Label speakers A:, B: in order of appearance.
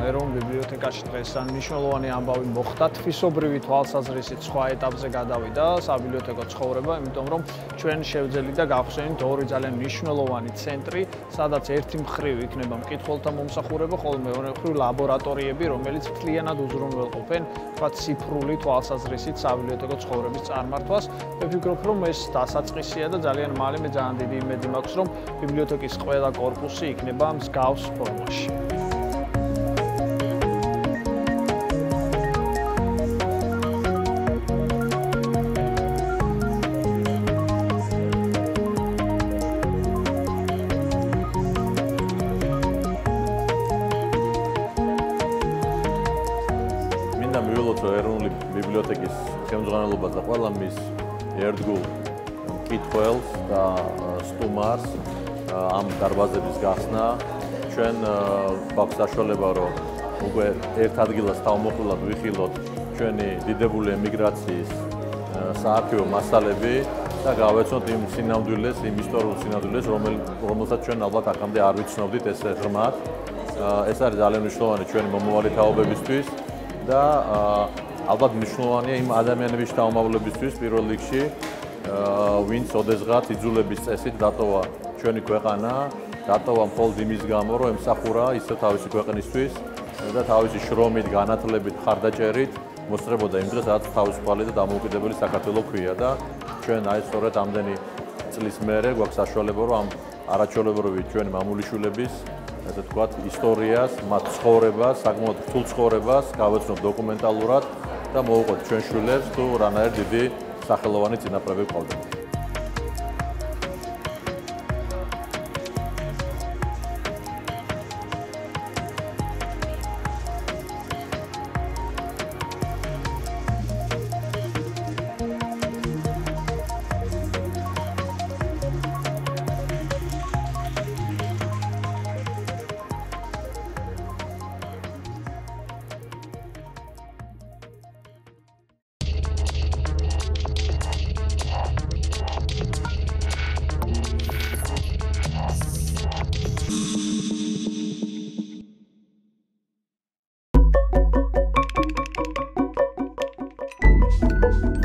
A: მე რომ ბიბლიოთეკაში დღეს ან მნიშვნელოვანი ამბავი მოხდა თვისობრივი თვალსაზრისით სხვა ეტაპზე გადავიდა საბიბლიოთეკო ცხოვრება, იმიტომ რომ ჩვენ შევძელი და გავხსენით ორი ძალიან მნიშვნელოვანი ცენტრი, სადაც ერთი მხრივ იქნება მკითხველთა მომსახურება, ხოლო მეორე მხრივ ლაბორატორიები, რომელიც მთლიანად უზრუნველყოფენ თქვა ციფრული თვალსაზრისით საბიბლიოთეკო ცხოვრების წარმართვას. მე ვფიქრობ, რომ ეს დასაწყისია და ძალიან მალე მე ძალიან დიდი იმედი მაქვს, რომ ბიბლიოთეკის ყველა კორპუსი იქნება მსგავს ფორმაში.
B: მინდა მიველოთ ეროვნული ბიბლიოთეკის ხელმძღვანელობას და ყველა მის ერთგულ კითხველს და სტუმარს ამ დარბაზების გახსნა. ჩვენ გვაქვს საშუალება რომ უკვე ერთ ადგილას თავმოყრილად ვიხილოთ ჩვენი დიდებული ემიგრაციის საარქივო მასალები და გავეცნოთ იმ სინამდვილეს, იმ ისტორიულ სინამდვილეს, რომელსაც ჩვენ ალბათ აქამდე არ ვიცნობდით ესე ღრმად. ეს არის ძალიან მნიშვნელოვანი ჩვენი მომავალი თაობებისთვის. და ალბათ მნიშვნელოვანია იმ ადამიანების თავმავლებისთვის პირველ რიგში ვინც ოდესღაც იძულების წესით დატოვა ჩვენი ქვეყანა დატოვა მხოლოდ იმის გამო რომ ემსახურა ისე თავისი ქვეყნისთვის და თავისი შრომით განათლებით ხარდაჭერით მოსწრებოდა იმ დღეს რაც თავისუფალი და დამოუკიდებელი საქართველოს ქვია და ჩვენ აი სწორედ ამდენი წლის მერე გვაქვს საშუალება რომ ამ არაჩვეულებრივი ჩვენი მამულიშვილების ესე ვთქვათ, ისტორიას, მათ ცხოვრებას, საკმაოდ რთულ ცხოვრებას გავეცნოთ დოკუმენტალურად და მოვუყვეთ ჩვენ შვილებს თუ რანაირ დიდი სახელოვანი წინაპრები ყავდა. Bye.